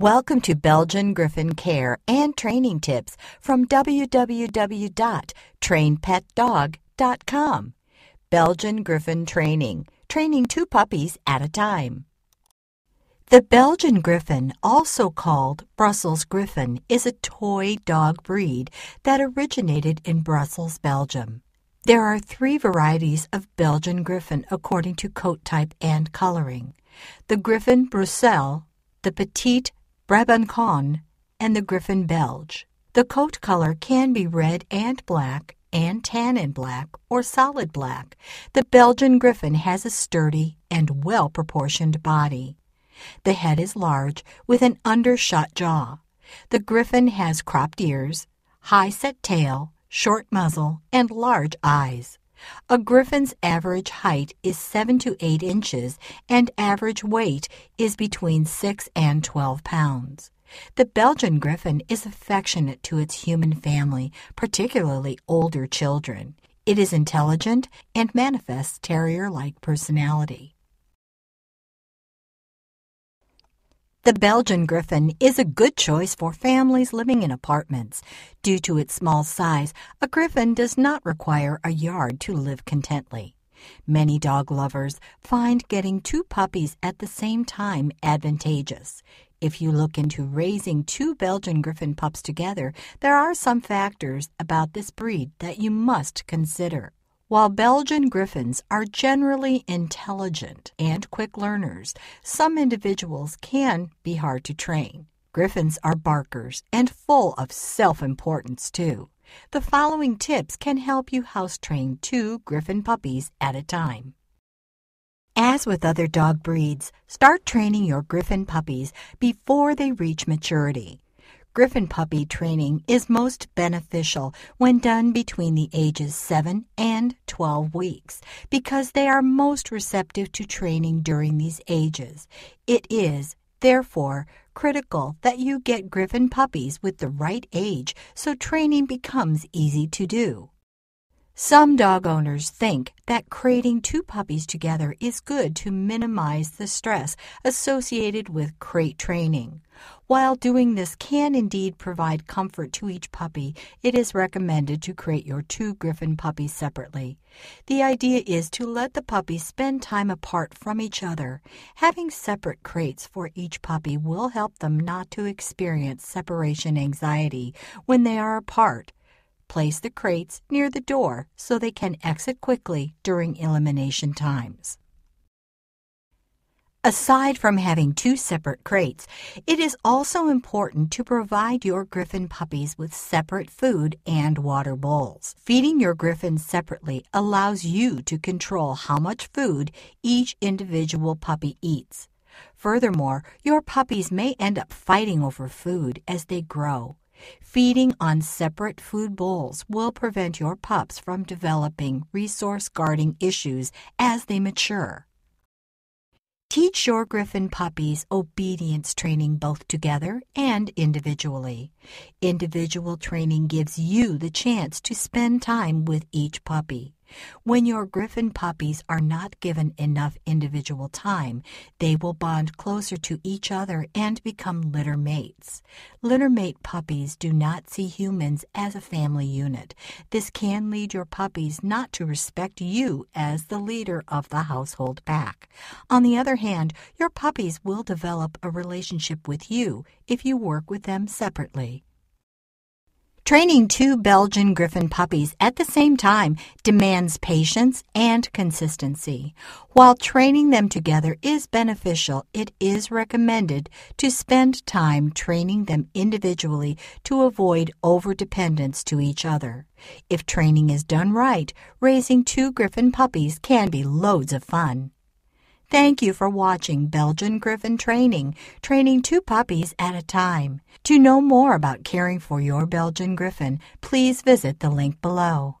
Welcome to Belgian Griffon Care and Training Tips from www.trainpetdog.com. Belgian Griffon Training, training two puppies at a time. The Belgian Griffon, also called Brussels Griffon, is a toy dog breed that originated in Brussels, Belgium. There are three varieties of Belgian Griffon according to coat type and coloring the Griffon Bruxelles, the Petite Brabancon, and the Griffon Belge. The coat color can be red and black, and tan and black, or solid black. The Belgian Griffon has a sturdy and well proportioned body. The head is large with an undershot jaw. The griffon has cropped ears, high set tail, short muzzle, and large eyes. A griffon's average height is 7 to 8 inches and average weight is between 6 and 12 pounds. The Belgian griffon is affectionate to its human family, particularly older children. It is intelligent and manifests terrier like personality. The Belgian Griffon is a good choice for families living in apartments. Due to its small size, a Griffon does not require a yard to live contently. Many dog lovers find getting two puppies at the same time advantageous. If you look into raising two Belgian Griffon pups together, there are some factors about this breed that you must consider. While Belgian Griffons are generally intelligent and quick learners, some individuals can be hard to train. Griffons are barkers and full of self importance, too. The following tips can help you house train two Griffon puppies at a time. As with other dog breeds, start training your Griffon puppies before they reach maturity. Griffon puppy training is most beneficial when done between the ages 7 and 12 weeks because they are most receptive to training during these ages. It is, therefore, critical that you get Griffon puppies with the right age so training becomes easy to do. Some dog owners think that crating two puppies together is good to minimize the stress associated with crate training. While doing this can indeed provide comfort to each puppy, it is recommended to crate your two griffon puppies separately. The idea is to let the puppies spend time apart from each other. Having separate crates for each puppy will help them not to experience separation anxiety when they are apart Place the crates near the door so they can exit quickly during elimination times. Aside from having two separate crates, it is also important to provide your griffon puppies with separate food and water bowls. Feeding your griffons separately allows you to control how much food each individual puppy eats. Furthermore, your puppies may end up fighting over food as they grow. Feeding on separate food bowls will prevent your pups from developing resource guarding issues as they mature. Teach your Griffon puppies obedience training both together and individually. Individual training gives you the chance to spend time with each puppy. When your griffon puppies are not given enough individual time, they will bond closer to each other and become litter mates. Litter mate puppies do not see humans as a family unit. This can lead your puppies not to respect you as the leader of the household pack. On the other hand, your puppies will develop a relationship with you if you work with them separately. Training two Belgian Griffon puppies at the same time demands patience and consistency. While training them together is beneficial, it is recommended to spend time training them individually to avoid overdependence to each other. If training is done right, raising two Griffon puppies can be loads of fun. Thank you for watching Belgian Griffon Training, training two puppies at a time. To know more about caring for your Belgian Griffon, please visit the link below.